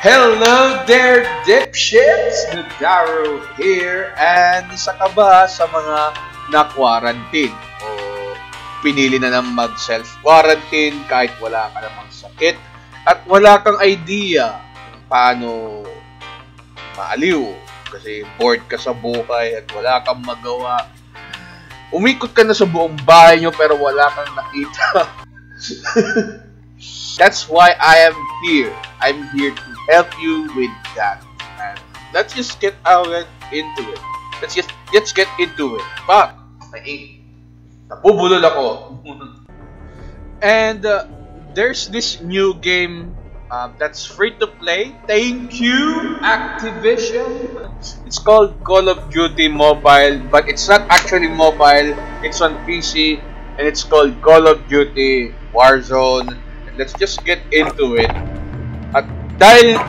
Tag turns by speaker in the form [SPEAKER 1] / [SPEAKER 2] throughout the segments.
[SPEAKER 1] Hello there, dipshits! Nadaro here, and isa ka ba sa mga na-quarantine? O pinili na lang mag-self-quarantine kahit wala ka namang sakit at wala kang idea kung paano maaliw kasi bored ka sa buhay at wala kang magawa. Umikot ka na sa buong bahay nyo pero wala kang nakita. That's why I am here. I'm here to help you with that. And let's just get out into it. Let's just let's get into it. Fuck, nabubulol ako. and uh, there's this new game um, that's free to play. Thank you, Activision. It's called Call of Duty Mobile, but it's not actually mobile. It's on PC, and it's called Call of Duty Warzone let's just get into it. Dahil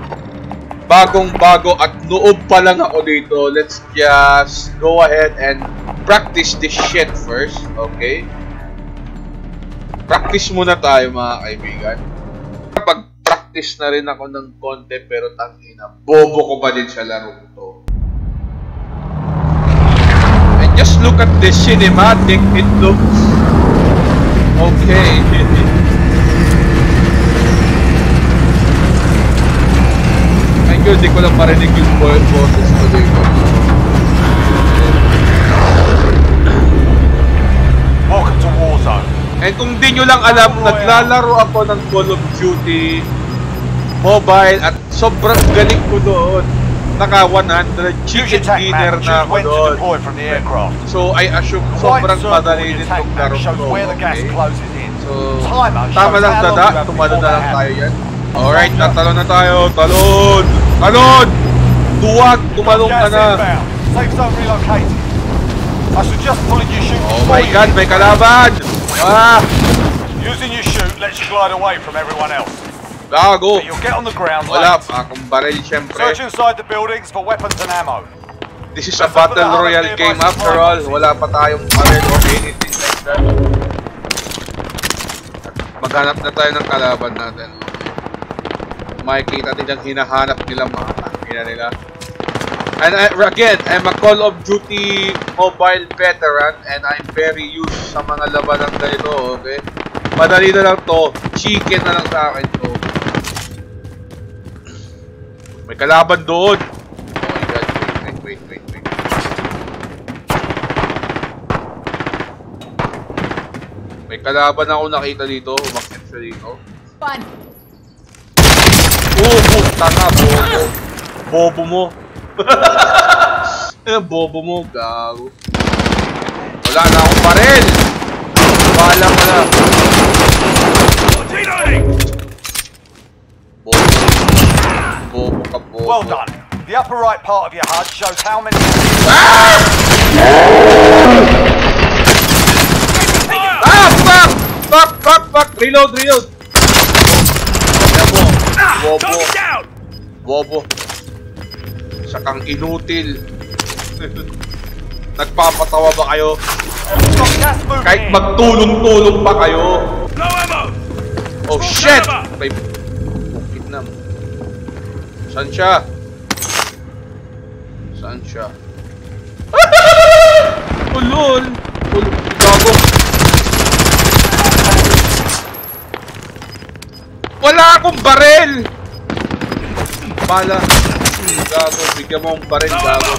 [SPEAKER 1] bagong-bago at noob pa lang ako dito, let's just go ahead and practice this shit first, okay? Practice muna tayo mga kaibigan. Kapag practice na rin ako ng konti pero tangina, bobo ko pa din sa laro to. And just look at this cinematic, it looks okay. ko, hindi ko lang marinig yung boses ko dito.
[SPEAKER 2] Welcome to Warzone.
[SPEAKER 1] And kung di nyo lang alam, naglalaro ako ng Call of Duty mobile at sobrang galing ko doon. Naka 100 chicken dinner na ako doon. So I assume sobrang madali din itong laro ko. Okay? So, tama lang dada, tumalo na lang tayo yan. Alright, tatalon na tayo. Talon! Talon! Duwag! Tumalong ka na!
[SPEAKER 2] Safe zone relocated. I suggest pulling your chute
[SPEAKER 1] Oh my god, may kalaban! Ah!
[SPEAKER 2] Using your chute lets you glide away from everyone else.
[SPEAKER 1] Gago!
[SPEAKER 2] You'll get on the ground
[SPEAKER 1] Wala, akong baril syempre.
[SPEAKER 2] Search inside the buildings for weapons and ammo.
[SPEAKER 1] This is a battle royale game after all. Wala pa tayong baril or anything like that. Maghanap na tayo ng kalaban natin makikita din ang hinahanap nila mga tangina nila. And I, again, I'm a Call of Duty mobile veteran and I'm very used sa mga laban ng ganito, okay? Madali na lang to. Chicken na lang sa akin to. May kalaban doon. Oh my god, wait, wait, wait, wait. May kalaban ako nakita dito. Umakit siya dito. Fun! Bobo! Tanga, bobo. Bobo mo. eh, bobo mo, gago. Wala na akong baril! Bahala ka na. Bobo. Bobo ka, bobo.
[SPEAKER 2] Well done. The upper right part of your HUD shows how many...
[SPEAKER 1] Ah! Ah! Fuck! Fuck! Fuck! Fuck! Reload! Reload! Bobo. Bobo. Siya kang inutil. Nagpapatawa ba kayo? Kahit magtulong-tulong pa kayo. Oh shit! May bukit na. Saan siya? Saan siya? Ulol! Ulol! Gago! Wala akong barel! Bala. Gago, bigyan mo ang barel, gago.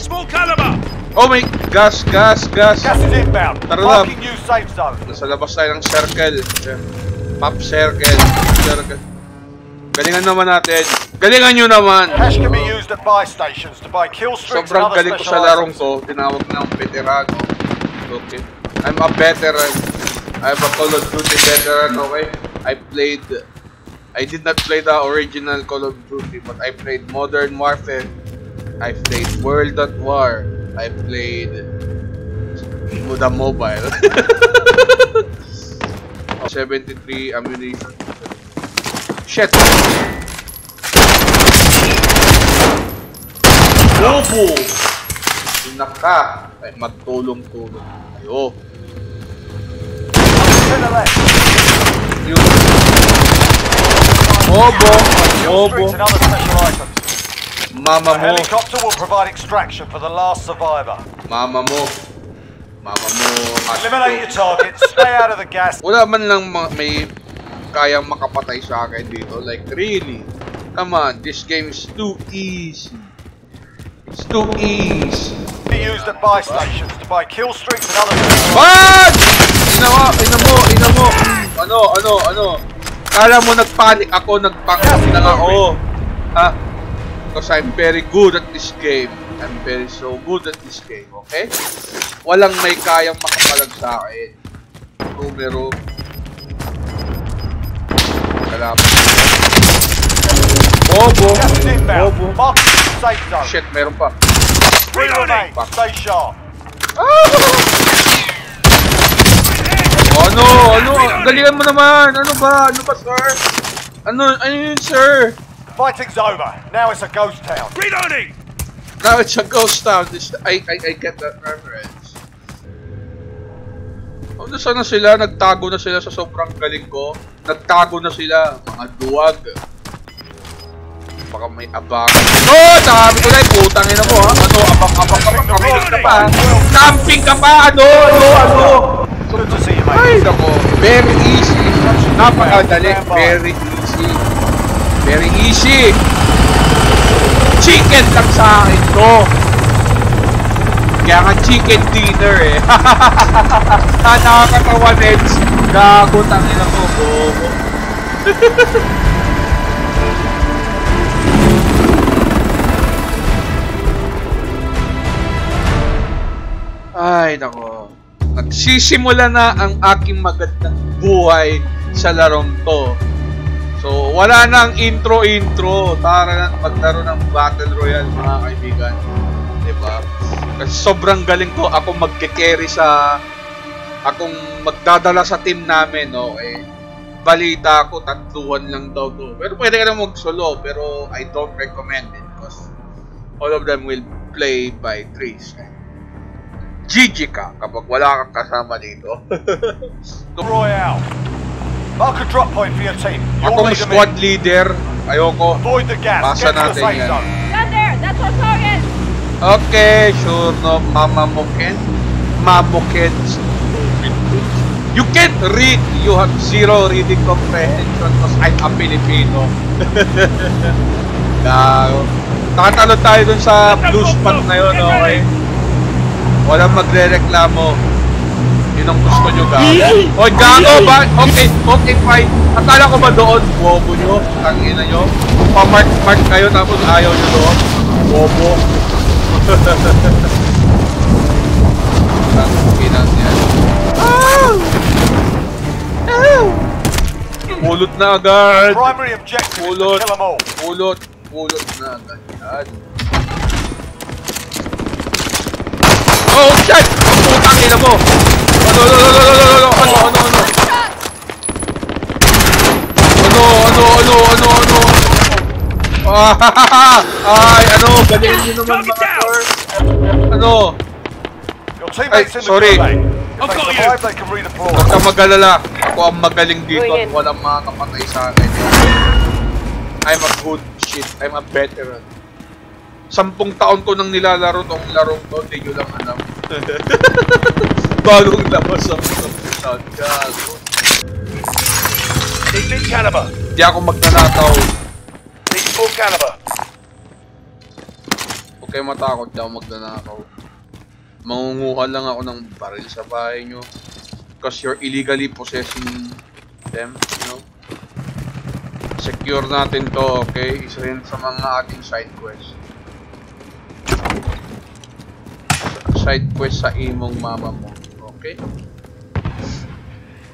[SPEAKER 1] Small caliber! Oh my, gas, gas, gas.
[SPEAKER 2] Gas is inbound.
[SPEAKER 1] Tara
[SPEAKER 2] zone.
[SPEAKER 1] Nasa labas tayo ng circle. Pop circle. Circle. Galingan naman natin. Galingan nyo naman.
[SPEAKER 2] Cash can be used at buy stations to buy kill streaks
[SPEAKER 1] Sobrang galing ko sa larong ko. Tinawag na akong veterano. Okay. I'm a veteran. I'm a Call of Duty veteran, okay? I played I did not play the original Call of Duty, but I played Modern Warfare. I played World at War. I played the mobile. 73 ammunition. Shit! Bobo! Naka! Ay, magtulong-tulong tayo.
[SPEAKER 2] To the left.
[SPEAKER 1] Yung Bobo!
[SPEAKER 2] Kill
[SPEAKER 1] Bobo!
[SPEAKER 2] streaks and other special items.
[SPEAKER 1] Mama mo!
[SPEAKER 2] helicopter will provide extraction for the last survivor.
[SPEAKER 1] Mama mo! Mama mo!
[SPEAKER 2] Eliminate your
[SPEAKER 1] Asto.
[SPEAKER 2] targets, stay out of the gas.
[SPEAKER 1] Wala man lang ma- may kayang makapatay sa akin dito. Like, really? Come on, this game is too easy. It's too easy.
[SPEAKER 2] Be used at buy stations to buy kill streaks and other
[SPEAKER 1] Bad! Ina mo, ina mo, ina mo. Ano, ano, ano? Kala mo nagpanic ako, nagpanic lang ako. Ha? Because I'm very good at this game. I'm very so good at this game, okay? Walang may kayang makapalag sa akin. Numero. Salamat. Bobo. Bobo. Shit, meron pa. Fuck.
[SPEAKER 2] Stay sharp.
[SPEAKER 1] Ano? Ano? Galingan mo naman! Ano ba? Ano ba, sir? Ano? Ano yun, sir?
[SPEAKER 2] Fighting's over. Now it's a ghost town.
[SPEAKER 3] Reloading!
[SPEAKER 1] Now it's a ghost town. This, I, I, I get that reference. Oh, nasa na sila? Nagtago na sila sa sobrang galing ko. Nagtago na sila. Mga duwag. Baka may abang. Oh! Sabi ko na, putang ina mo ha. Ano? Abang, abang, abang, abang ka pa. Camping ka pa! Ano? Ano? Ano?
[SPEAKER 2] Good to see you,
[SPEAKER 1] Ay,
[SPEAKER 2] mate.
[SPEAKER 1] nako. Very easy. Napakadali. Very easy. Very easy. Chicken lang sa akin to. Kaya nga chicken dinner eh. ah, nakakatawa, Neds. Gago, tangin ako. Bobo. Ay, nako. Nagsisimula na ang aking magandang buhay sa larong to. So, wala nang intro-intro. Tara na maglaro ng Battle Royale, mga kaibigan. ba? Kasi sobrang galing ko. Ako magke-carry sa... Akong magdadala sa team namin, okay? Balita ko, tatluhan lang daw to. Pero pwede ka na mag-solo, pero I don't recommend it because all of them will play by threes. GG ka kapag wala kang kasama dito.
[SPEAKER 2] Royale. Mark a drop point for your team. You'll
[SPEAKER 1] Akong squad leader, ayoko.
[SPEAKER 2] Avoid the gas.
[SPEAKER 1] Pasa
[SPEAKER 2] Get to the
[SPEAKER 1] natin yan.
[SPEAKER 4] Down there! That's our target!
[SPEAKER 1] Okay, sure no, Mama Moken. Mamoken. You can't read. You have zero reading comprehension because I'm a Filipino. Gago. Nakatalo tayo dun sa blue spot na yun, okay? Walang magre-reklamo. Yun ang gusto nyo, gago. Oy, gago ba? Okay, okay, fine. Akala ko ba doon? Bobo nyo. Tangina nyo. Pa-mark-mark kayo tapos ayaw nyo doon. Bobo. Tangina niya. Pulot na agad.
[SPEAKER 2] Primary objective
[SPEAKER 1] Pulot. Pulot. Pulot na agad. Yan. Shot! Ang putang ina mo! Ano, ano, ano, ano, ano, ano, ano, ano? Ano, ano, ano, ano, ano? ano? Ay, ano, ganyan nyo naman mga tor. Ano? Ay, sorry. Huwag ka mag-alala. Ako ang magaling dito at walang makakapatay sa akin. I'm a good shit. I'm a veteran sampung taon ko nang nilalaro tong larong to, hindi nyo lang alam. Bagong labas ang. Gago.
[SPEAKER 3] Need big caliber.
[SPEAKER 1] Hindi ako magnanakaw.
[SPEAKER 3] Need full caliber.
[SPEAKER 1] Huwag kayo matakot, hindi ako magnanakaw. Mangunguha lang ako ng baril sa bahay nyo. Because you're illegally possessing them, you know? Secure natin to, okay? Isa rin sa mga ating side quest. Side quest sa imong mama mo, okay?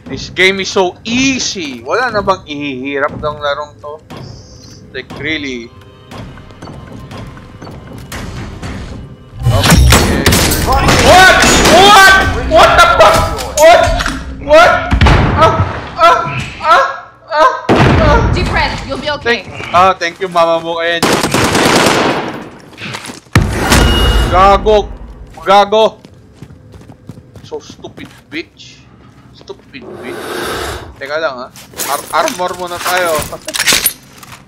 [SPEAKER 1] This game is so easy! Wala na bang ihihirap ng larong to? Like, really? Okay. What? What? What the fuck? What? What? Ah, ah, ah, ah, ah.
[SPEAKER 4] Deep breath, you'll be okay.
[SPEAKER 1] Thank, ah, thank you, mama mo, Ken. Gago. Gago. So stupid, bitch. Stupid, bitch. Teka lang, ha. Ar armor muna tayo.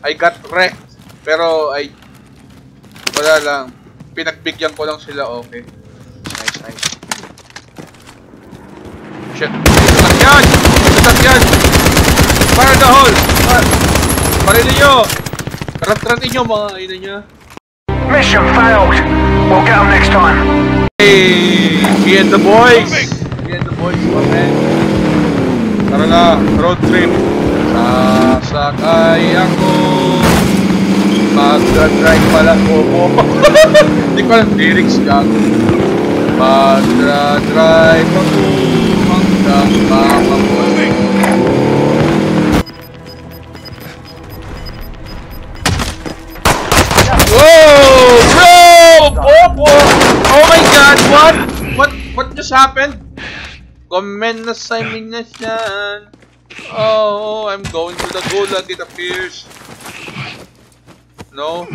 [SPEAKER 1] I got wrecked. Pero ay wala lang. Pinagbigyan ko lang sila okay. Nice, nice. Shit. Sasakyan! Sasakyan! Fire the hole! Fire! Parilin nyo! Rat-ratin nyo mga ina niya.
[SPEAKER 3] Mission failed. We'll get them next time.
[SPEAKER 1] And the boys! Me and the boys, my man. Tara na, road trip. Sasakay ako. Magdadrive pala ko mo. Hindi ko alam lyrics gago. Magdadrive ako hanggang mamamol. Whoa! Bro! Bobo! Oh my god! What? What? Just happened? Comment na sa na siyan. Oh, I'm going to the gulag, it appears. No?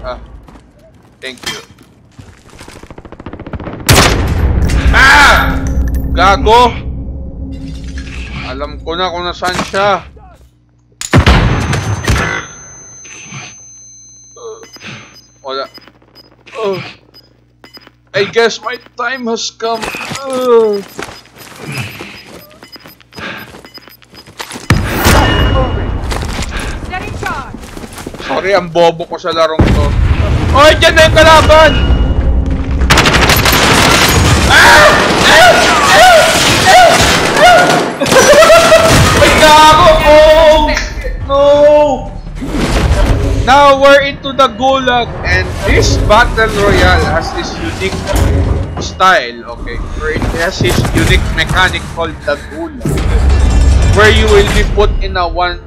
[SPEAKER 1] Ah. Thank you. Ah! Gago! Alam ko na kung nasaan siya. Uh, wala. Oh. I guess my time has come.
[SPEAKER 4] Charge.
[SPEAKER 1] Sorry, ang bobo ko sa larong to. Oy, dyan na yung kalaban! Ah! Ah! Ah! Ah! Gago! Oh! No! Now we're into the gulag and this battle royale has this unique style, okay? Where it has this unique mechanic called the gulag. Where you will be put in a one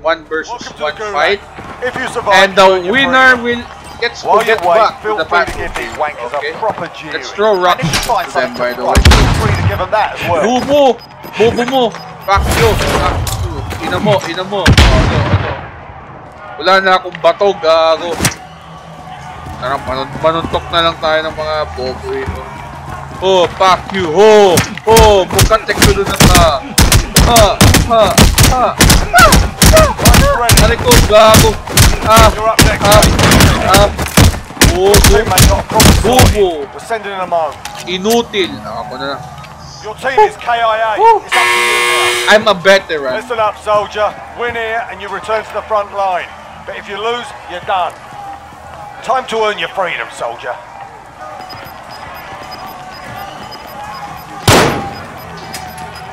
[SPEAKER 1] one versus one fight
[SPEAKER 2] If you survive,
[SPEAKER 1] and the winner will gets to
[SPEAKER 2] While
[SPEAKER 1] get
[SPEAKER 2] wait,
[SPEAKER 1] back to the back.
[SPEAKER 2] give these wankers
[SPEAKER 1] Okay.
[SPEAKER 2] a proper G.
[SPEAKER 1] Let's throw rocks
[SPEAKER 2] if you find
[SPEAKER 1] to them, by the way.
[SPEAKER 2] feel free to give them that as well.
[SPEAKER 1] Bobo! Bobo mo! Fuck you! Fuck you! Ina mo! Ina mo! Ano? Ano? Wala na akong bato, gago. Tara, panun panuntok na lang tayo ng mga bobo ito. Oh, fuck you! Oh! Oh! Mukhang teksulo na ka! Ha! Ha! Ha! Aray ko, gago! Ah! Ah! Ah! Bobo! Bobo!
[SPEAKER 2] We're sending them home.
[SPEAKER 1] Inutil! Ako na lang.
[SPEAKER 2] Your team is KIA. It's up to you now.
[SPEAKER 1] I'm a veteran.
[SPEAKER 2] Listen up, soldier. Win here and you return to the front line. But if you lose, you're done. Time to earn your freedom, soldier.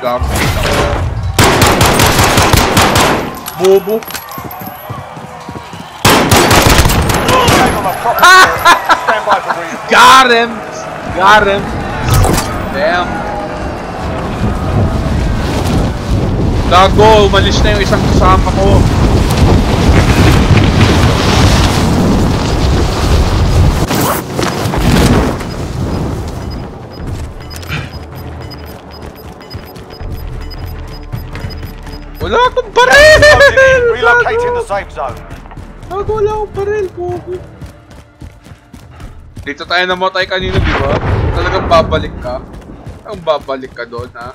[SPEAKER 1] Gago. Bobo.
[SPEAKER 2] Take on a proper Stand by for reason.
[SPEAKER 1] Got him! Got him! Damn. Gago, umalis na yung isang kasama ko. Wala akong baril!
[SPEAKER 2] Relocating the safe zone.
[SPEAKER 1] Gago, wala akong baril, bobo. Dito tayo namatay kanina, di ba? Talagang babalik ka? Ang babalik ka doon, ha?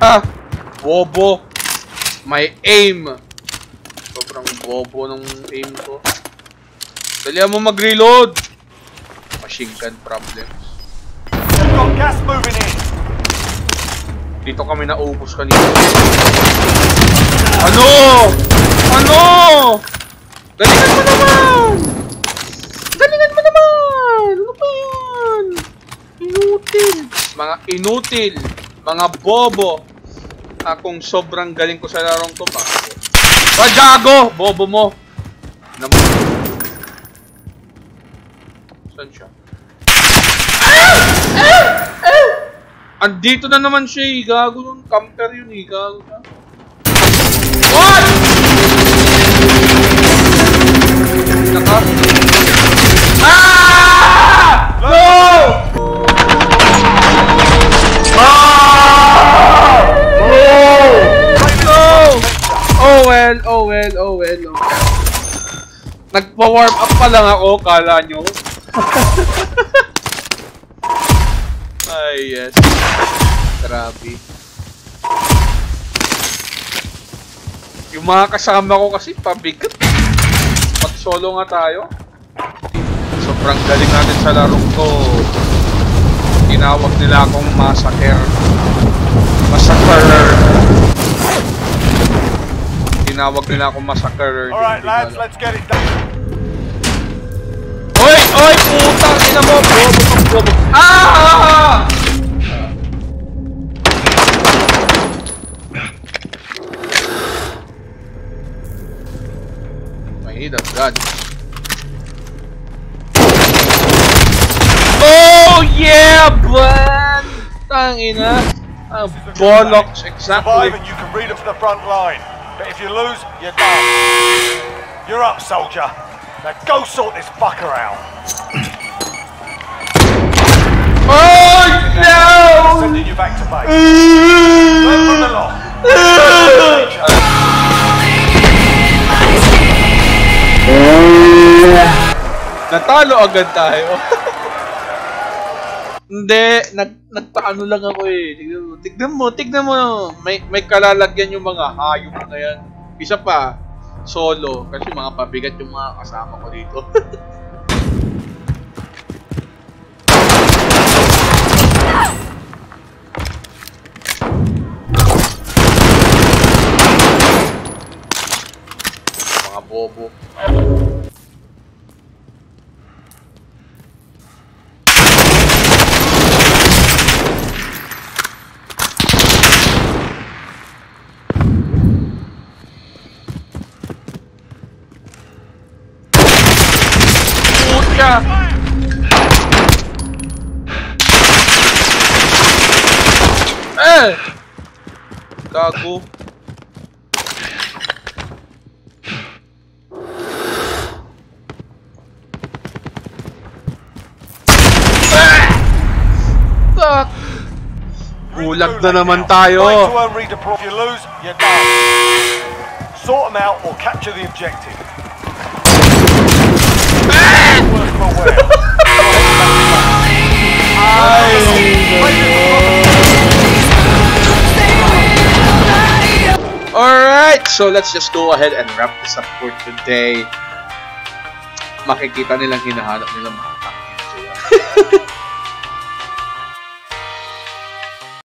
[SPEAKER 1] Ah! Bobo! My aim! Sobrang bobo ng aim ko. Dalihan mo mag-reload! Machine gun problems.
[SPEAKER 2] Got gas moving in.
[SPEAKER 1] Dito kami naubos kanina. Ano? Ano? Galingan mo naman! Galingan mo naman! Ano ba yan? Inutil. Mga inutil. Mga bobo. Akong sobrang galing ko sa larong to pa. Pagago! Bobo mo. Naman. Saan siya? Andito na naman siya eh. Gago yung camper yun eh. Gago na. What? Naka? Ah! No! Ah! No! Oh well, oh well, oh well. Oh. Nagpa-warm up pa lang ako, kala nyo. Ay, yes. Grabe. Yung mga kasama ko kasi pabigat. Pag solo nga tayo. Sobrang galing natin sa larong to. Tinawag nila akong massacre. Massacrer. Tinawag nila akong massacrer.
[SPEAKER 2] Alright, lads, let's get it done.
[SPEAKER 1] Oy! Oy! Putang ina mo! Bobo kang bobo. Ah! My head has gone. Oh yeah, man! Tangina. Ang bollocks, exactly.
[SPEAKER 2] Survive and you can read up to the front line. But if you lose, you're done. You're up, soldier. Now go sort this fucker out.
[SPEAKER 1] Oh no!
[SPEAKER 2] Sending you back to base. Learn from the lot.
[SPEAKER 1] Natalo agad tayo. Hindi, nag nagpaano lang ako eh. Tignan mo, tignan mo, tignan mo. May may kalalagyan yung mga hayop na yan. Isa pa, solo kasi mga pabigat yung mga kasama ko dito. mga bobo. Eh! Gago. Tak! Bulag na naman tayo.
[SPEAKER 2] If you lose, you're done. Sort them out or capture the objective.
[SPEAKER 1] Alright, so let's just go ahead and wrap this up for today. Makikita nilang hinahanap nila mga.